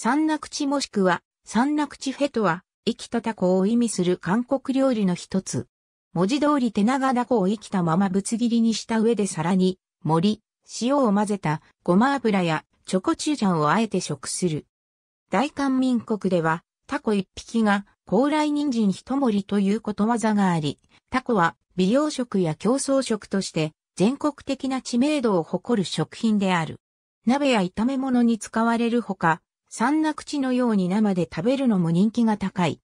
三ナクチもしくは三ナクチフェとは生きたタコを意味する韓国料理の一つ。文字通り手長ダコを生きたままぶつ切りにした上で皿に盛り、塩を混ぜたごま油やチョコチュジャンをあえて食する。大韓民国ではタコ一匹が高麗人参一盛りということわざがあり、タコは美容食や競争食として全国的な知名度を誇る食品である。鍋や炒め物に使われるほか、三な口のように生で食べるのも人気が高い。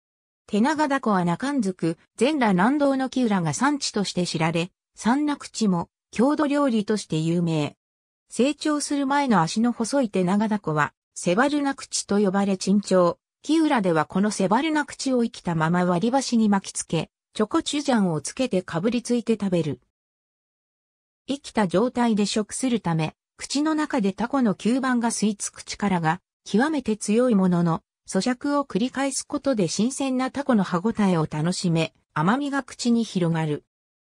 手長ダコは中んずく、全羅南道の木浦が産地として知られ、三な口も郷土料理として有名。成長する前の足の細い手長ダコは、セバルナ口と呼ばれ珍重。木浦ではこのセバルナ口を生きたまま割り箸に巻きつけ、チョコチュジャンをつけてかぶりついて食べる。生きた状態で食するため、口の中でタコの吸盤が吸い付く力が極めて強いものの、咀嚼を繰り返すことで新鮮なタコの歯ごたえを楽しめ、甘みが口に広がる。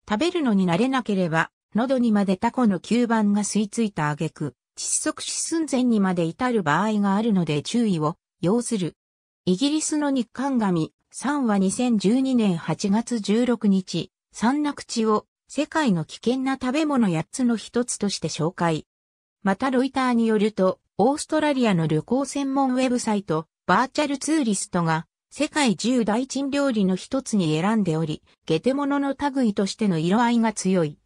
食べるのに慣れなければ、喉にまでタコの吸盤が吸い付いた挙句、窒息死寸前にまで至る場合があるので注意を要する。イギリスの日刊紙、3は2012年8月16日、三な口を世界の危険な食べ物8つの一つとして紹介。またロイターによると、オーストラリアの旅行専門ウェブサイト、バーチャルツーリストが、世界10大珍料理の一つに選んでおり、ゲテモノの類としての色合いが強い。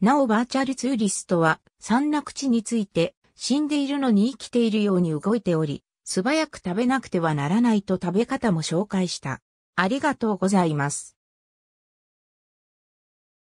なおバーチャルツーリストは、三な口について、死んでいるのに生きているように動いており、素早く食べなくてはならないと食べ方も紹介した。ありがとうございます。